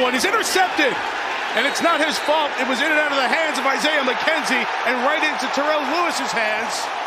one. He's intercepted. And it's not his fault. It was in and out of the hands of Isaiah McKenzie and right into Terrell Lewis's hands.